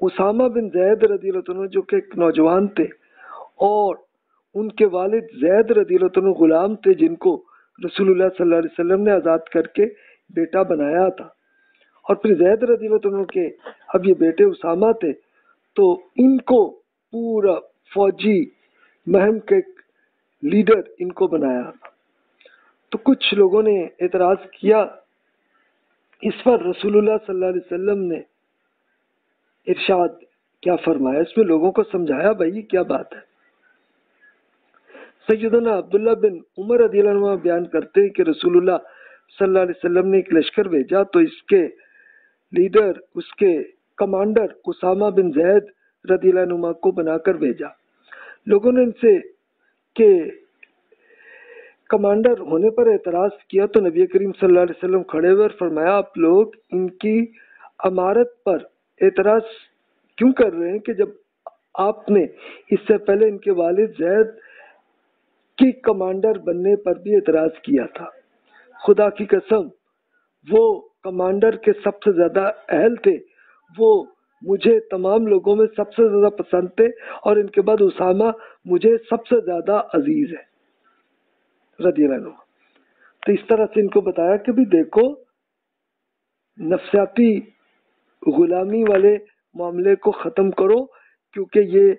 اسامہ بن زید رضی اللہ عنہ جو کہ ایک نوجوان تھے اور ان کے والد زید رضی اللہ عنہ غلام تھے جن کو رسول اللہ صلی اللہ علیہ وسلم نے آزاد کر کے بیٹا بنایا تھا۔ اور پھر زید رضی اللہ عنہ کے اب یہ بیٹے اسامہ تھے تو ان کو پورا فوجی مہم کے لیڈر ان کو بنایا تھا۔ تو کچھ لوگوں نے اعتراض کیا، اس پر رسول اللہ صلی اللہ علیہ وسلم نے ارشاد، کیا فرمایا؟ اس میں لوگوں کو سمجھایا بھائی کیا بات ہے؟ سیدنا عبداللہ بن عمر رضی اللہ عنہ بیان کرتے ہیں کہ رسول اللہ صلی اللہ علیہ وسلم نے ایک لشکر بھیجا، تو اس کے لیڈر، اس کے کمانڈر اسامہ بن زید رضی اللہ عنہ کو بنا کر بھیجا۔ لوگوں نے ان سے کہ کمانڈر ہونے پر اعتراض کیا، تو نبی کریم صلی اللہ علیہ وسلم کھڑے ہوئے اور فرمایا، آپ لوگ ان کی امارت پر اعتراض کیوں کر رہے ہیں کہ جب آپ نے اس سے پہلے ان کے والد زید کی کمانڈر بننے پر بھی اعتراض کیا تھا؟ خدا کی قسم، وہ کمانڈر کے سب سے زیادہ اہل تھے۔ وہ مجھے تمام لوگوں میں سب سے زیادہ پسند تھے اور ان کے بعد اسامہ مجھے سب سے زیادہ عزیز ہے۔ رضی اللہ عنہ۔ تو اس طرح سے ان کو بتایا کہ بھی دیکھو، نفسیاتی غلامی والے معاملے کو ختم کرو، کیونکہ یہ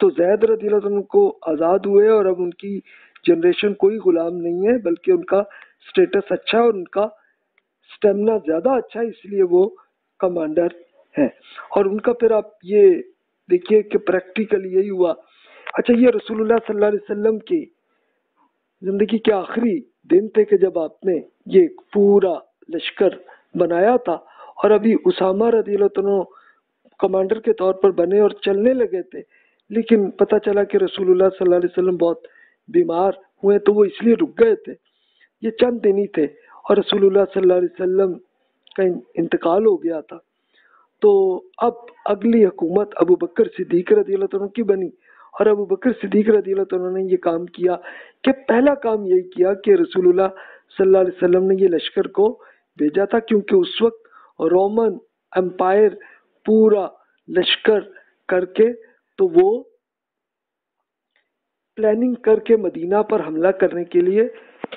تو زید رضی اللہ عنہ کو آزاد ہوئے اور اب ان کی جنریشن کوئی غلام نہیں ہے، بلکہ ان کا سٹیٹس اچھا ہے اور ان کا سٹیمنا زیادہ اچھا ہے اس لیے وہ کمانڈر ہیں۔ اور ان کا پھر آپ یہ دیکھیے کہ پریکٹیکل یہی ہوا۔ اچھا یہ رسول اللہ صلی اللہ علیہ وسلم کی زندگی کے آخری دن تھے کہ جب آپ نے یہ پورا لشکر بنایا تھا۔ اور ابھی اسامہ رضی اللہ عنہ کمانڈر کے طور پر بنے اور چلنے لگے تھے، لیکن پتہ چلا کہ رسول اللہ صلی اللہ علیہ وسلم بہت بیمار ہوئے تو وہ اس لیے رک گئے تھے۔ یہ چند دن ہی تھے اور رسول اللہ صلی اللہ علیہ وسلم کا انتقال ہو گیا تھا۔ تو اب اگلی حکومت ابو بکر صدیق رضی اللہ عنہ کی بنی اور ابو بکر صدیق رضی اللہ عنہ نے یہ کام کیا کہ پہلا کام یہی کیا کہ رسول اللہ صلی اللہ علیہ وسلم نے یہ لشکر کو بھیجا تھا، کیونکہ اس وقت رومن امپائر پورا لشکر کر کے تو وہ پلاننگ کر کے مدینہ پر حملہ کرنے کے لیے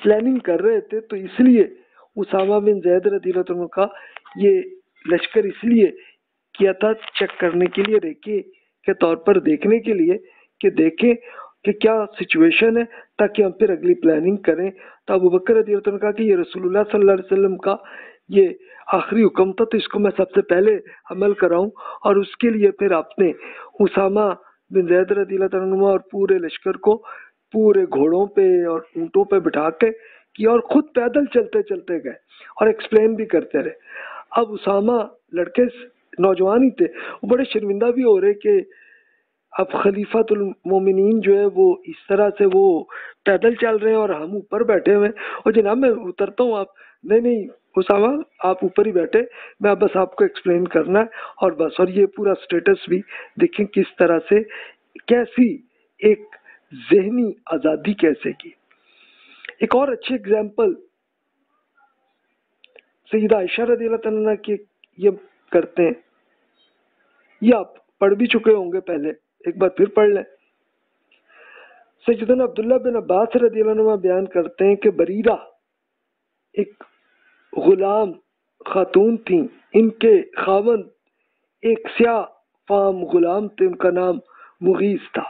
پلاننگ کر رہے تھے، تو اس لیے اسامہ بن زید رضی اللہ عنہ کا یہ لشکر اس لیے کیا تھا چیک کرنے کے لیے ریکے کے طور پر دیکھنے کے لیے کہ دیکھیں کہ کیا سچویشن ہے تاکہ ہم پھر اگلی پلاننگ کریں۔ تو ابو بکر رضی اللہ عنہ کہا کہ یہ رسول اللہ صلی اللہ علیہ وسلم کا یہ آخری حکم تھا، تو اس کو میں سب سے پہلے عمل کراؤں اور اس کے لیے پھر آپ نے اسامہ بن زید رضی اللہ عنہ اور پورے لشکر کو پورے گھوڑوں پہ اور اونٹوں پہ بٹھا کے کیا اور خود پیدل چلتے چلتے گئے اور ایکسپلین بھی کرتے رہے۔ اب اسامہ لڑکے نوجوان ہی تھے، وہ بڑے شرمندہ بھی ہو رہے کہ اب خلیفۃ المومنین جو ہے وہ اس طرح سے وہ پیدل چل رہے ہیں اور ہم اوپر بیٹھے ہوئے اور جناب میں اترتا ہوں، آپ نہیں نہیں اسامہ آپ اوپر ہی بیٹھے، میں بس آپ کو ایکسپلین کرنا ہے اور بس، اور یہ پورا سٹیٹس بھی دیکھیں کس طرح سے، کیسی ایک ذہنی آزادی کیسے کی۔ ایک اور اچھی اگزامپل سیدہ عائشہ رضی اللہ تعالیٰ کی یہ کرتے ہیں۔ یہ آپ پڑھ بھی چکے ہوں گے پہلے، ایک بار پھر پڑھ لیں۔ سیدنا عبداللہ بن عباس رضی اللہ عنہ بیان کرتے ہیں کہ بریرہ ایک غلام خاتون تھیں۔ ان کے خاون ایک سیاہ فام غلام تھے، ان کا نام مغیث تھا۔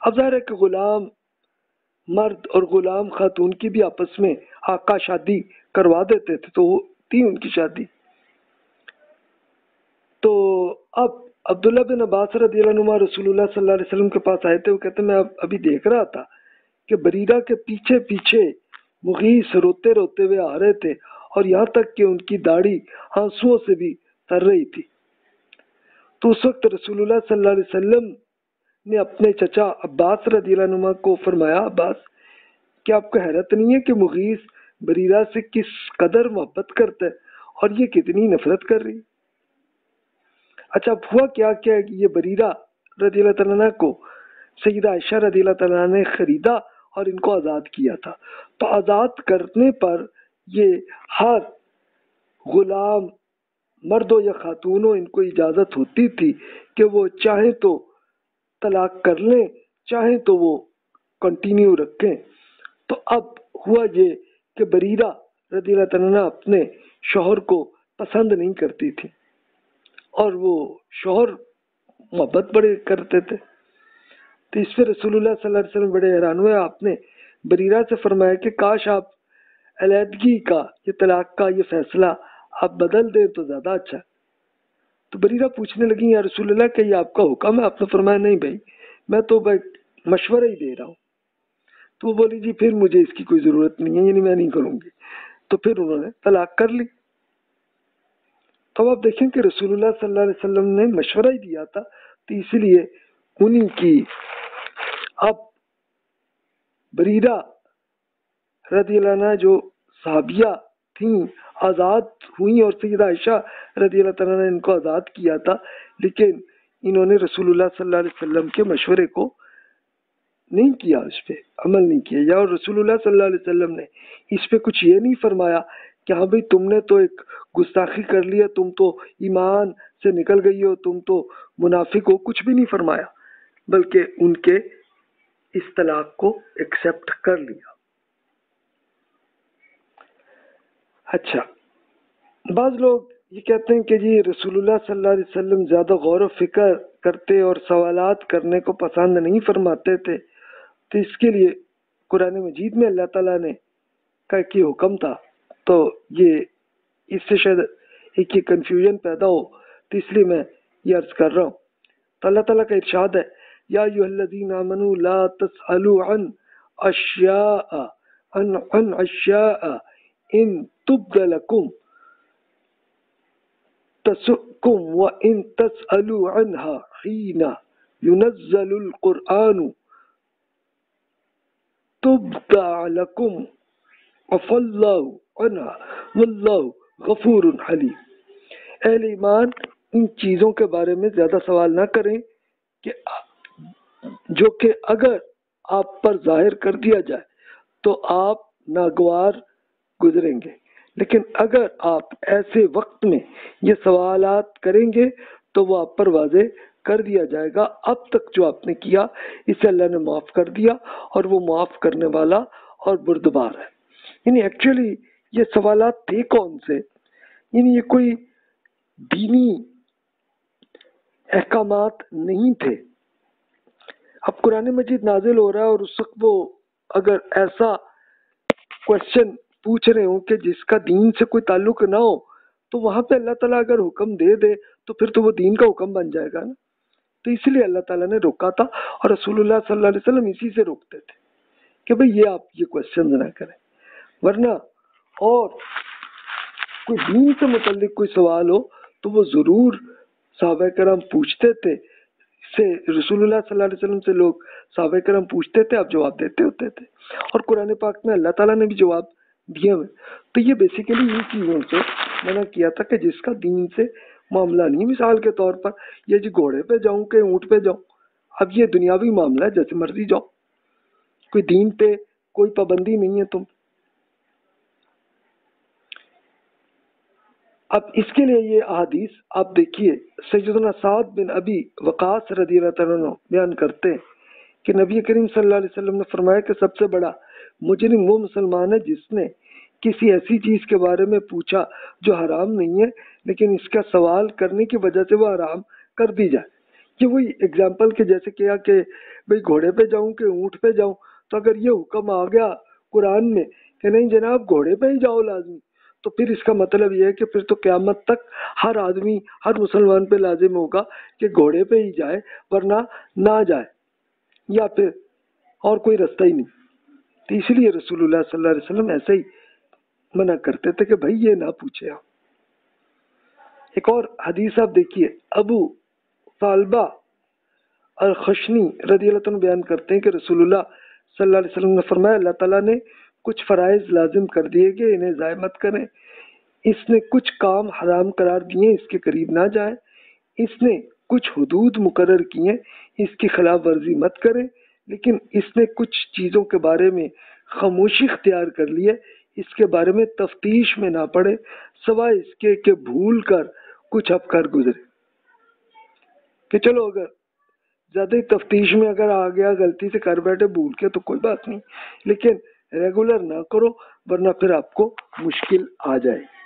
اب ظاہر ہے کہ غلام مرد اور غلام خاتون کی بھی آپس میں آقا شادی کروا دیتے تھے، تو تھی ان کی شادی۔ تو اب عبداللہ بن عباس رضی اللہ عنہ رسول اللہ صلی اللہ علیہ وسلم کے پاس آئے تھے، وہ کہتے میں ابھی دیکھ رہا تھا کہ بریرہ کے پیچھے پیچھے مغیث روتے روتے ہوئے آ رہے تھے۔ اور یہاں تک کہ ان کی داڑھی آنسوؤں سے بھی تر رہی تھی۔ تو اس وقت رسول اللہ صلی اللہ علیہ وسلم نے اپنے چچا عباس رضی اللہ عنہ کو فرمایا، عباس، کیا آپ کو حیرت نہیں ہے کہ مغیث بریرہ سے کس قدر محبت کرتا ہے اور یہ کتنی نفرت کر رہی؟ اچھا ہوا کیا کیا یہ بریرہ رضی اللہ تعالیٰ کو سیدہ عائشہ رضی اللہ تعالیٰ نے خریدا اور ان کو آزاد کیا تھا؟ تو آزاد کرنے پر یہ ہر غلام مرد ہو یا خاتون ہو ان کو اجازت ہوتی تھی کہ وہ چاہیں تو طلاق کر لیں، چاہیں تو وہ کنٹینیو رکھیں۔ تو اب ہوا یہ کہ بریرہ رضی اللہ تعالیٰ اپنے شوہر کو پسند نہیں کرتی تھی اور وہ شوہر محبت بڑے کرتے تھے۔ تو اس پہ رسول اللہ صلی اللہ علیہ وسلم بڑے حیران ہوئے۔ آپ نے بریرہ سے فرمایا کہ کاش آپ علیحدگی کا، یہ طلاق کا یہ فیصلہ آپ بدل دیں تو زیادہ اچھا۔ تو بریرہ پوچھنے لگی، یا رسول اللہ کہ یہ آپ کا حکم ہے؟ آپ نے فرمایا، نہیں بھائی، میں تو بھائی مشورہ ہی دے رہا ہوں۔ تو وہ بولی جی پھر مجھے اس کی کوئی ضرورت نہیں ہے یعنی میں نہیں کروں گی۔ تو پھر انہوں نے طلاق کر لی۔ تو آپ دیکھیں کہ رسول اللہ صلی اللہ علیہ وسلم نے مشورہ ہی دیا تھا۔ تو اسی لیے انہی کی اب بریرہ رضی اللہ عنہ جو صحابیہ تھیں، آزاد ہوئی اور سیدہ عائشہ رضی اللہ تعالیٰ نے ان کو آزاد کیا تھا، لیکن انہوں نے رسول اللہ صلی اللہ علیہ وسلم کے مشورے کو نہیں کیا، اس پہ عمل نہیں کیا۔ یا اور رسول اللہ صلی اللہ علیہ وسلم نے اس پہ کچھ یہ نہیں فرمایا کہ ہاں بھائی تم نے تو ایک گستاخی کر لیا تم تو ایمان سے نکل گئی ہو، تم تو منافق ہو، کچھ بھی نہیں فرمایا، بلکہ ان کے اس طلاق کو ایکسپٹ کر لیا۔ اچھا۔ بعض لوگ یہ کہتے ہیں کہ جی رسول اللہ صلی اللہ علیہ وسلم زیادہ غور و فکر کرتے اور سوالات کرنے کو پسند نہیں فرماتے تھے تو اس کے لیے قرآن مجید میں اللہ تعالیٰ نے کا ایک حکم تھا۔ تو یہ اس سے شاید ایک یہ کنفیوژن پیدا ہو تو اس لیے میں یہ عرض کر رہا ہوں۔ تو اللہ تعالیٰ کا ارشاد ہے یا الذین آمنوا لا تسألوا عن اشیاء عن, عن اشیاء ان تبد لکم تسؤکم وان تسألوا عنها حین ينزل القرآن. تبدع لکم عف اللہ عنها. واللہ غفور حلیم اہل ایمان، ان چیزوں کے بارے میں زیادہ سوال نہ کریں کہ جو کہ اگر آپ پر ظاہر کر دیا جائے تو آپ ناگوار گزریں گے۔ لیکن اگر آپ ایسے وقت میں یہ سوالات کریں گے تو وہ آپ پر واضح کر دیا جائے گا۔ اب تک جو آپ نے کیا، اسے اللہ نے معاف کر دیا اور وہ معاف کرنے والا اور بردبار ہے۔ یعنی ایکچولی یہ سوالات تھے کون سے؟ یعنی یہ کوئی دینی احکامات نہیں تھے۔ اب قرآن مجید نازل ہو رہا ہے اور اس وقت وہ اگر ایسا کوشچن پوچھ رہے ہوں کہ جس کا دین سے کوئی تعلق نہ ہو، تو وہاں پہ اللہ تعالیٰ اگر حکم دے دے، تو پھر تو وہ دین کا حکم بن جائے گا نا۔ تو اسی لیے اللہ تعالیٰ نے روکا تھا اور رسول اللہ صلی اللہ علیہ وسلم اسی سے روکتے تھے کہ بھئی یہ آپ یہ کوشچن نہ کریں۔ ورنہ اور کوئی دین سے متعلق کوئی سوال ہو، تو وہ ضرور صحابہ کرام پوچھتے تھے۔ سے رسول اللہ صلی اللہ علیہ وسلم سے لوگ صحابہ کرم پوچھتے تھے اب جواب دیتے ہوتے تھے۔ اور قرآن پاک میں اللہ تعالیٰ نے بھی جواب دیا ہوئے تو یہ بیسیکلی یہ چیزوں سے منع کیا تھا کہ جس کا دین سے معاملہ نہیں، مثال کے طور پر یہ جی گھوڑے پہ جاؤں کہ اونٹ پہ جاؤں، اب یہ دنیاوی معاملہ ہے، جیسے مرضی جاؤ۔ کوئی دین پہ کوئی پابندی نہیں ہے تم۔ اب اس کے لیے یہ احادیث آپ دیکھیے، سیدنا سعد بن ابی وقاص رضی اللہ عنہ بیان کرتے ہیں کہ نبی کریم صلی اللہ علیہ وسلم نے فرمایا کہ سب سے بڑا مجرم وہ مسلمان ہے جس نے کسی ایسی چیز کے بارے میں پوچھا جو حرام نہیں ہے، لیکن اس کا سوال کرنے کی وجہ سے وہ حرام کر دی جائے۔ یہ وہی اگزامپل کے جیسے کیا کہ بھئی گھوڑے پہ جاؤں کہ اونٹ پہ جاؤں، تو اگر یہ حکم آ گیا قرآن میں کہ نہیں جناب، گھوڑے پہ ہی جاؤ لازمی، تو پھر اس کا مطلب یہ ہے کہ پھر تو قیامت تک ہر آدمی، ہر مسلمان پہ لازم ہوگا کہ گھوڑے پہ ہی جائے، ورنہ نہ جائے، یا پھر اور کوئی رستہ ہی نہیں۔ تو اس لیے رسول اللہ صلی اللہ علیہ وسلم ایسے ہی منع کرتے تھے کہ بھائی یہ نہ پوچھے آپ ایک اور حدیث آپ دیکھیے، ابو طالبہ الخشنی رضی اللہ عنہ بیان کرتے ہیں کہ رسول اللہ صلی اللہ علیہ وسلم نے فرمایا، اللہ تعالیٰ نے کچھ فرائض لازم کر دیے کہ انہیں ضائع مت کریں۔ اس نے کچھ کام حرام قرار دیے، اس کے قریب نہ جائیں۔ اس نے کچھ حدود مقرر کیے، اس کی خلاف ورزی مت کریں۔ لیکن اس نے کچھ چیزوں کے بارے میں خاموشی اختیار کر لی ہے، اس کے بارے میں تفتیش میں نہ پڑے، سوائے اس کے کہ بھول کر کچھ اب کر گزرے۔ کہ چلو اگر زیادہ تفتیش میں اگر آ گیا، غلطی سے کر بیٹھے بھول کے تو کوئی بات نہیں، لیکن ریگولر نہ کرو، ورنہ پھر آپ کو مشکل آ جائے۔